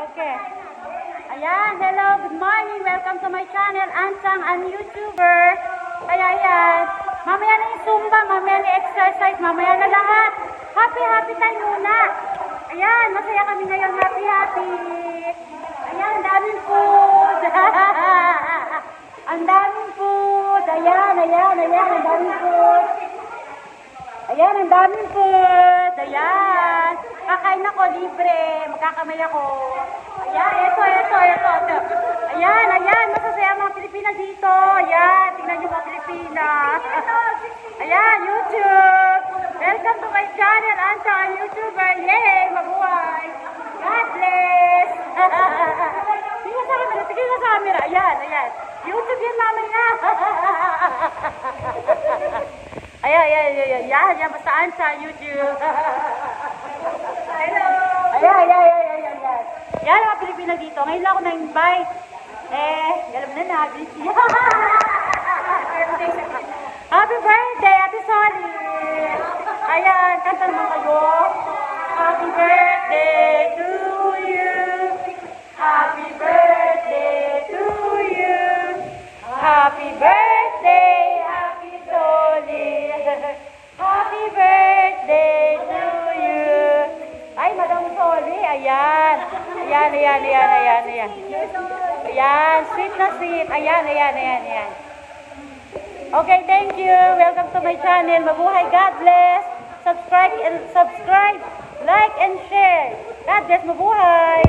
Okay. Ayan, hello, good morning. Welcome to my channel, Ansang, ang YouTuber. Kaya ayan, mamaya na yung Zumba, mamaya na exercise, mamaya na lahat. Happy, happy tayo muna. Ayan, masaya kami ngayon. Happy, happy. Ayan, daming food. ang daming food. Ayan, ayan, ayan, ang daming food. Ayan, ang daming food. Ayan. Kakain ako, libre. Magkakamay ako. Ayan, eto, eto, eto, eto. Ayan, ayan. Masasaya mga Pilipina dito. Ayan, tingnan niyo mga Pilipina. Ayan, YouTube. Welcome to my channel. Anta, ang YouTuber. Yay, mabuhay. God bless. tingnan sa camera, tingnan sa camera. Ayan, ayan. YouTube yan mamaya. Ayan, ayan, ayan, ayan, ayan, ayan, basaan sa YouTube. Hello! Ayan, ayan, ayan, ayan, ayan. Yan, mga Pilipino dito. Ngayon lang ako na-invite. Eh, alam na natin siya. Happy birthday, Ate Solly! Ayan, kanta naman kayo. Happy birthday to you. Happy ayan. Ayan, ayan, ayan, ayan, ayan. Ayan, sweet na sweet. Ayan, ayan, ayan, ayan. Okay, thank you. Welcome to my channel. Mabuhay. God bless. Subscribe and subscribe, like and share. God bless. Mabuhay.